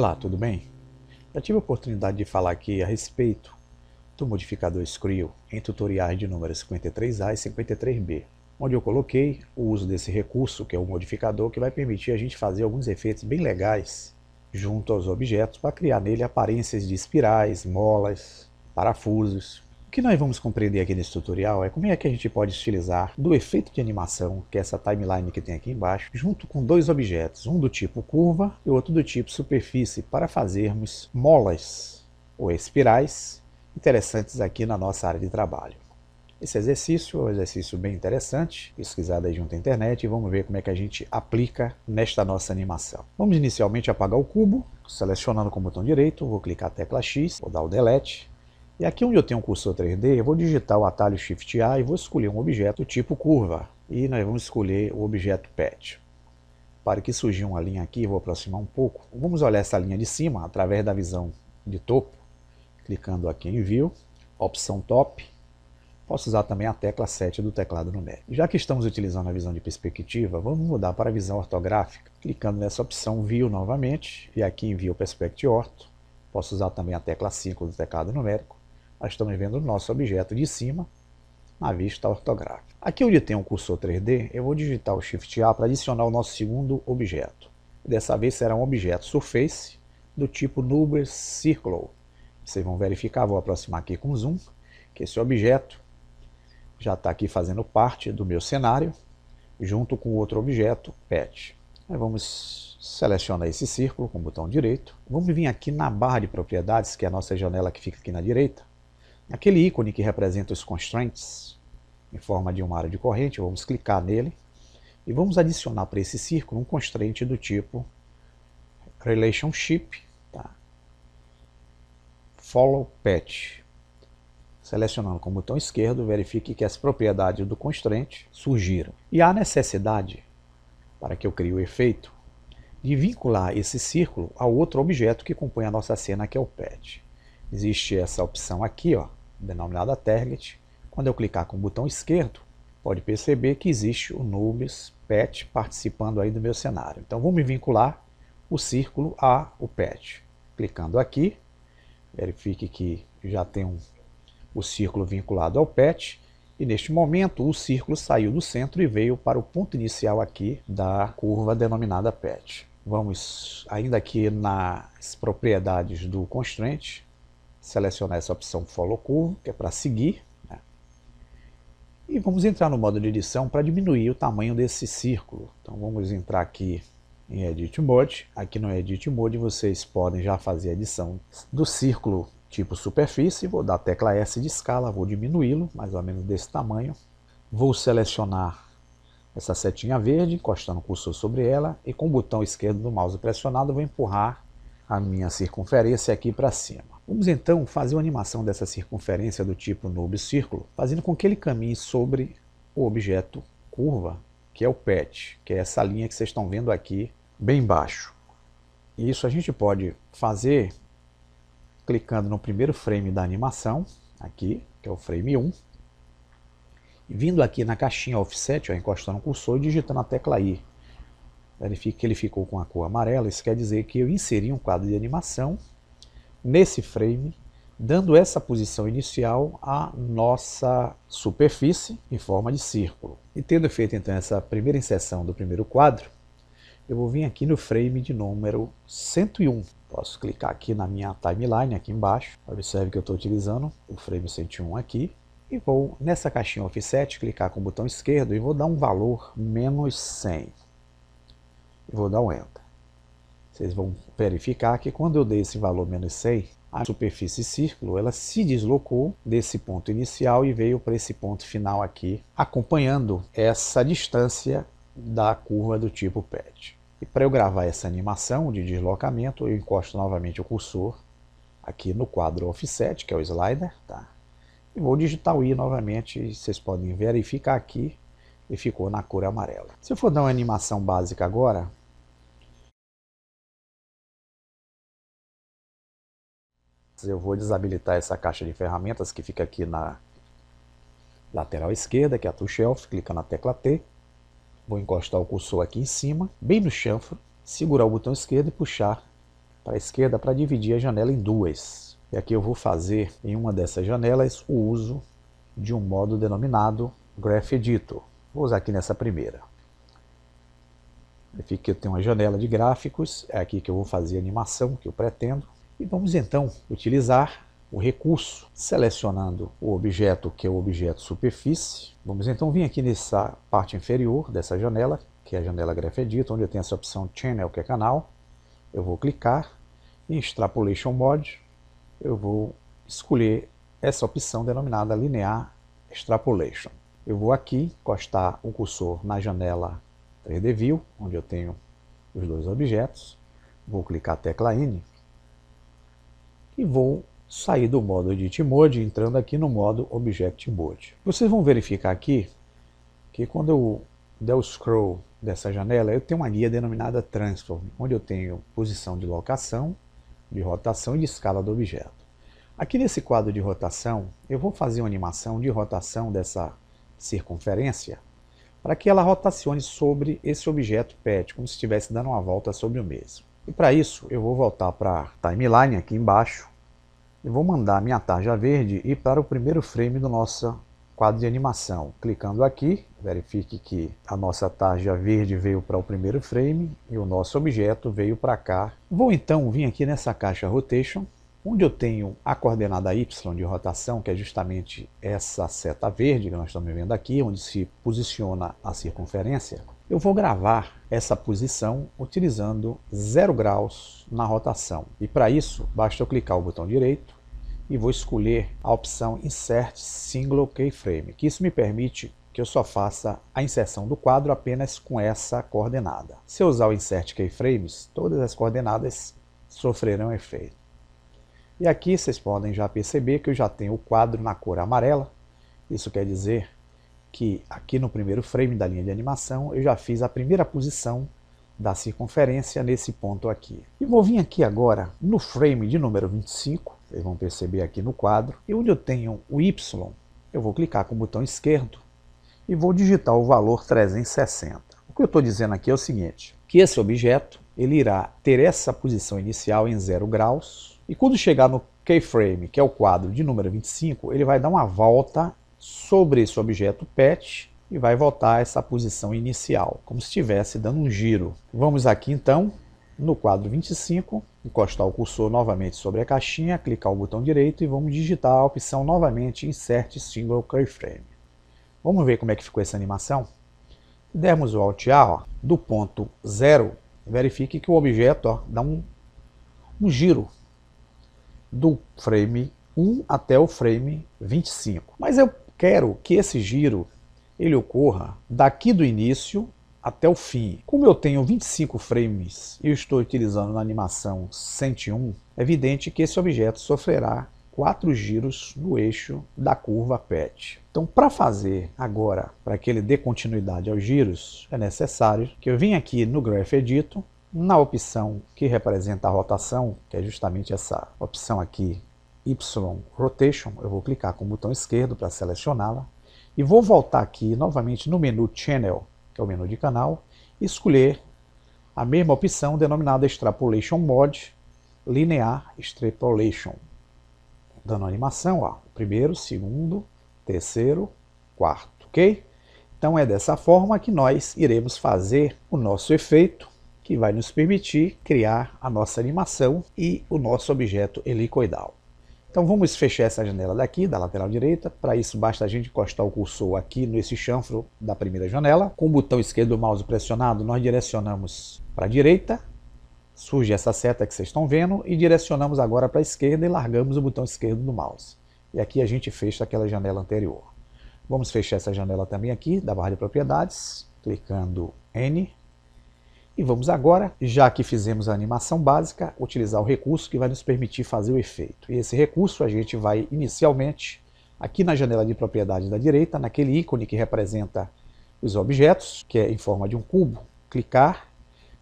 Olá, tudo bem? Já tive a oportunidade de falar aqui a respeito do modificador Screw em tutoriais de números 53A e 53B, onde eu coloquei o uso desse recurso, que é o modificador, que vai permitir a gente fazer alguns efeitos bem legais junto aos objetos para criar nele aparências de espirais, molas, parafusos, o que nós vamos compreender aqui nesse tutorial é como é que a gente pode utilizar do efeito de animação, que é essa timeline que tem aqui embaixo, junto com dois objetos, um do tipo curva e outro do tipo superfície, para fazermos molas ou espirais interessantes aqui na nossa área de trabalho. Esse exercício é um exercício bem interessante, pesquisado aí junto à internet, e vamos ver como é que a gente aplica nesta nossa animação. Vamos inicialmente apagar o cubo, selecionando com o botão direito, vou clicar a tecla X, vou dar o Delete, e aqui onde eu tenho um cursor 3D, eu vou digitar o atalho Shift A e vou escolher um objeto tipo curva. E nós vamos escolher o objeto PET. Para que surja uma linha aqui, vou aproximar um pouco. Vamos olhar essa linha de cima, através da visão de topo. Clicando aqui em View, opção Top. Posso usar também a tecla 7 do teclado numérico. Já que estamos utilizando a visão de perspectiva, vamos mudar para a visão ortográfica. Clicando nessa opção View novamente, e aqui em View Perspective Ortho. Posso usar também a tecla 5 do teclado numérico nós estamos vendo o nosso objeto de cima na vista ortográfica. Aqui onde tem um cursor 3D, eu vou digitar o Shift A para adicionar o nosso segundo objeto. Dessa vez será um objeto Surface do tipo Nuber Circle. Vocês vão verificar, vou aproximar aqui com zoom, que esse objeto já está aqui fazendo parte do meu cenário, junto com outro objeto, PET. Aí vamos selecionar esse círculo com o botão direito. Vamos vir aqui na barra de propriedades, que é a nossa janela que fica aqui na direita. Aquele ícone que representa os constraints, em forma de uma área de corrente, vamos clicar nele e vamos adicionar para esse círculo um constraint do tipo relationship tá? follow patch. Selecionando com o botão esquerdo, verifique que as propriedades do constraint surgiram. E há necessidade, para que eu crie o efeito, de vincular esse círculo ao outro objeto que compõe a nossa cena, que é o pet. Existe essa opção aqui, ó, denominada target. Quando eu clicar com o botão esquerdo, pode perceber que existe o Nubes Pet participando aí do meu cenário. Então vou me vincular o círculo a o Pet. Clicando aqui, verifique que já tem um, o círculo vinculado ao Pet. E neste momento o círculo saiu do centro e veio para o ponto inicial aqui da curva denominada Pet. Vamos ainda aqui nas propriedades do constraint, selecionar essa opção Follow Curve, que é para seguir. Né? E vamos entrar no modo de edição para diminuir o tamanho desse círculo. Então vamos entrar aqui em Edit Mode. Aqui no Edit Mode vocês podem já fazer a edição do círculo tipo superfície. Vou dar a tecla S de escala, vou diminuí-lo, mais ou menos desse tamanho. Vou selecionar essa setinha verde, encostando o cursor sobre ela, e com o botão esquerdo do mouse pressionado vou empurrar a minha circunferência aqui para cima. Vamos então fazer uma animação dessa circunferência do tipo noob círculo, fazendo com que ele caminhe sobre o objeto curva, que é o PET, que é essa linha que vocês estão vendo aqui bem baixo. Isso a gente pode fazer clicando no primeiro frame da animação, aqui, que é o frame 1, e vindo aqui na caixinha offset, ó, encostando o cursor e digitando a tecla I. Verifique que ele ficou com a cor amarela, isso quer dizer que eu inseri um quadro de animação nesse frame, dando essa posição inicial à nossa superfície em forma de círculo. E tendo feito então essa primeira inserção do primeiro quadro, eu vou vir aqui no frame de número 101. Posso clicar aqui na minha timeline, aqui embaixo. Observe que eu estou utilizando o frame 101 aqui. E vou nessa caixinha offset, clicar com o botão esquerdo e vou dar um valor menos 100. Vou dar um Enter. Vocês vão verificar que quando eu dei esse valor menos 100, a superfície círculo ela se deslocou desse ponto inicial e veio para esse ponto final aqui, acompanhando essa distância da curva do tipo PET. E para eu gravar essa animação de deslocamento, eu encosto novamente o cursor aqui no quadro offset, que é o slider, tá? E vou digitar o i novamente, vocês podem verificar aqui, e ficou na cor amarela. Se eu for dar uma animação básica agora, eu vou desabilitar essa caixa de ferramentas que fica aqui na lateral esquerda, que é a Tool Shelf, clica na tecla T, vou encostar o cursor aqui em cima, bem no chanfro, segurar o botão esquerdo e puxar para a esquerda para dividir a janela em duas. E aqui eu vou fazer em uma dessas janelas o uso de um modo denominado Graph Editor. Vou usar aqui nessa primeira. Aqui eu tenho uma janela de gráficos, é aqui que eu vou fazer a animação que eu pretendo. E vamos então utilizar o recurso, selecionando o objeto que é o objeto superfície. Vamos então vir aqui nessa parte inferior dessa janela, que é a janela Graph Editor, onde eu tenho essa opção Channel, que é canal. Eu vou clicar em Extrapolation Mode, eu vou escolher essa opção denominada Linear Extrapolation. Eu vou aqui encostar o cursor na janela 3D View, onde eu tenho os dois objetos. Vou clicar a tecla N e vou sair do modo Edit Mode, entrando aqui no modo Object Mode. Vocês vão verificar aqui que quando eu der o scroll dessa janela, eu tenho uma guia denominada Transform, onde eu tenho posição de locação, de rotação e de escala do objeto. Aqui nesse quadro de rotação, eu vou fazer uma animação de rotação dessa circunferência para que ela rotacione sobre esse objeto PET, como se estivesse dando uma volta sobre o mesmo. E para isso, eu vou voltar para a timeline aqui embaixo e vou mandar a minha tarja verde ir para o primeiro frame do nosso quadro de animação. Clicando aqui, verifique que a nossa tarja verde veio para o primeiro frame e o nosso objeto veio para cá. Vou então vir aqui nessa caixa Rotation onde eu tenho a coordenada y de rotação, que é justamente essa seta verde que nós estamos vendo aqui, onde se posiciona a circunferência, eu vou gravar essa posição utilizando 0 graus na rotação. E para isso, basta eu clicar o botão direito e vou escolher a opção Insert Single Keyframe, que isso me permite que eu só faça a inserção do quadro apenas com essa coordenada. Se eu usar o Insert Keyframes, todas as coordenadas sofrerão efeito. E aqui vocês podem já perceber que eu já tenho o quadro na cor amarela. Isso quer dizer que aqui no primeiro frame da linha de animação eu já fiz a primeira posição da circunferência nesse ponto aqui. E vou vir aqui agora no frame de número 25, vocês vão perceber aqui no quadro, e onde eu tenho o Y, eu vou clicar com o botão esquerdo e vou digitar o valor 360. O que eu estou dizendo aqui é o seguinte, que esse objeto ele irá ter essa posição inicial em 0 graus, e quando chegar no keyframe, que é o quadro de número 25, ele vai dar uma volta sobre esse objeto PET e vai voltar a essa posição inicial, como se estivesse dando um giro. Vamos aqui então no quadro 25, encostar o cursor novamente sobre a caixinha, clicar o botão direito e vamos digitar a opção novamente Insert Single Keyframe. Vamos ver como é que ficou essa animação? Se dermos o Alt A, ó, do ponto 0, verifique que o objeto ó, dá um, um giro do frame 1 até o frame 25. Mas eu quero que esse giro ele ocorra daqui do início até o fim. Como eu tenho 25 frames e estou utilizando na animação 101, é evidente que esse objeto sofrerá quatro giros no eixo da curva PET. Então, para fazer agora, para que ele dê continuidade aos giros, é necessário que eu venha aqui no Graph Editor na opção que representa a rotação, que é justamente essa opção aqui, Y Rotation, eu vou clicar com o botão esquerdo para selecioná-la e vou voltar aqui novamente no menu Channel, que é o menu de canal, e escolher a mesma opção denominada Extrapolation Mode, Linear Extrapolation. Dando animação, ó, primeiro, segundo, terceiro, quarto, ok? Então é dessa forma que nós iremos fazer o nosso efeito que vai nos permitir criar a nossa animação e o nosso objeto helicoidal. Então vamos fechar essa janela daqui, da lateral direita. Para isso basta a gente encostar o cursor aqui nesse chanfro da primeira janela. Com o botão esquerdo do mouse pressionado, nós direcionamos para a direita. Surge essa seta que vocês estão vendo e direcionamos agora para a esquerda e largamos o botão esquerdo do mouse. E aqui a gente fecha aquela janela anterior. Vamos fechar essa janela também aqui, da barra de propriedades, clicando N, e vamos agora, já que fizemos a animação básica, utilizar o recurso que vai nos permitir fazer o efeito. E esse recurso a gente vai inicialmente, aqui na janela de propriedades da direita, naquele ícone que representa os objetos, que é em forma de um cubo, clicar.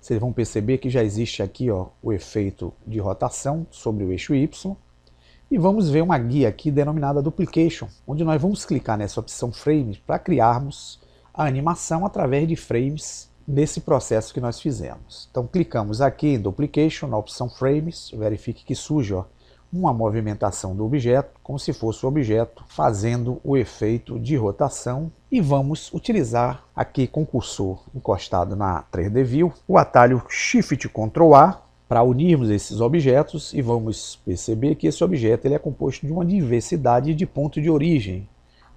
Vocês vão perceber que já existe aqui ó, o efeito de rotação sobre o eixo Y. E vamos ver uma guia aqui denominada Duplication, onde nós vamos clicar nessa opção Frames para criarmos a animação através de frames nesse processo que nós fizemos. Então clicamos aqui em Duplication, na opção Frames, verifique que surge ó, uma movimentação do objeto, como se fosse o objeto fazendo o efeito de rotação e vamos utilizar aqui com o cursor encostado na 3D View o atalho Shift Ctrl A para unirmos esses objetos e vamos perceber que esse objeto ele é composto de uma diversidade de pontos de origem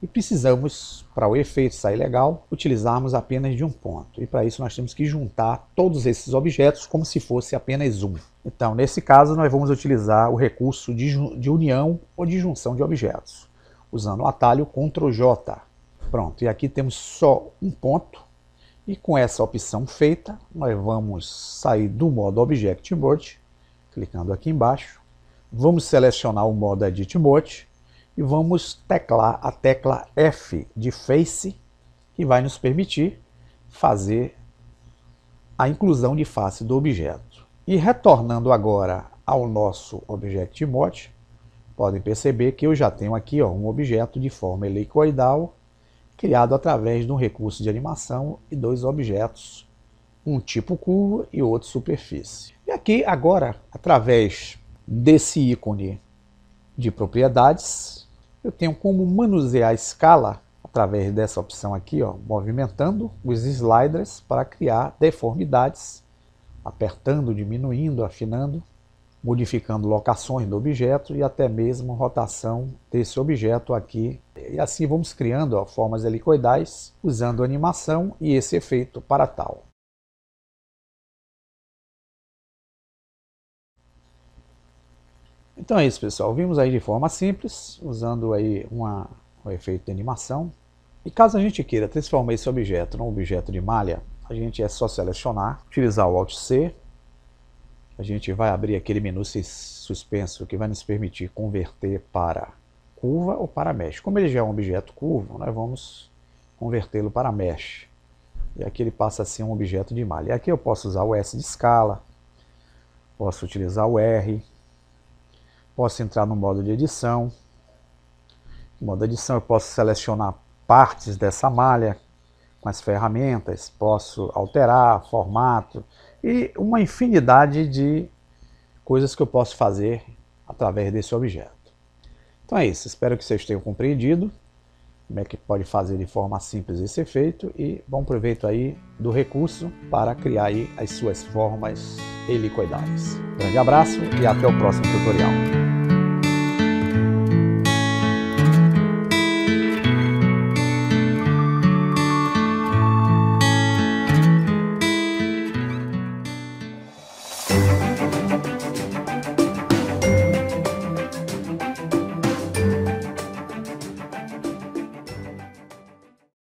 e precisamos, para o efeito sair legal, utilizarmos apenas de um ponto. E para isso nós temos que juntar todos esses objetos como se fosse apenas um. Então, nesse caso, nós vamos utilizar o recurso de, de união ou de junção de objetos, usando o atalho Ctrl J. Pronto, e aqui temos só um ponto, e com essa opção feita, nós vamos sair do modo Object Mode, clicando aqui embaixo, vamos selecionar o modo Edit Mode, e vamos teclar a tecla F de Face, que vai nos permitir fazer a inclusão de face do objeto. E retornando agora ao nosso Object Mode, podem perceber que eu já tenho aqui ó, um objeto de forma helicoidal, criado através de um recurso de animação e dois objetos, um tipo curva e outro superfície. E aqui agora, através desse ícone de propriedades, eu tenho como manusear a escala através dessa opção aqui, ó, movimentando os sliders para criar deformidades, apertando, diminuindo, afinando, modificando locações do objeto e até mesmo rotação desse objeto aqui. E assim vamos criando ó, formas helicoidais usando animação e esse efeito para tal. Então é isso, pessoal. Vimos aí de forma simples, usando aí uma, um efeito de animação. E caso a gente queira transformar esse objeto num objeto de malha, a gente é só selecionar, utilizar o Alt C. A gente vai abrir aquele menu suspenso que vai nos permitir converter para curva ou para mesh. Como ele já é um objeto curvo, nós vamos convertê-lo para mesh. E aqui ele passa a ser um objeto de malha. E aqui eu posso usar o S de escala, posso utilizar o R, posso entrar no modo de edição. No modo de edição eu posso selecionar partes dessa malha com as ferramentas, posso alterar formato e uma infinidade de coisas que eu posso fazer através desse objeto. Então é isso, espero que vocês tenham compreendido como é que pode fazer de forma simples esse efeito e bom proveito aí do recurso para criar aí as suas formas helicoidais. Grande abraço e até o próximo tutorial.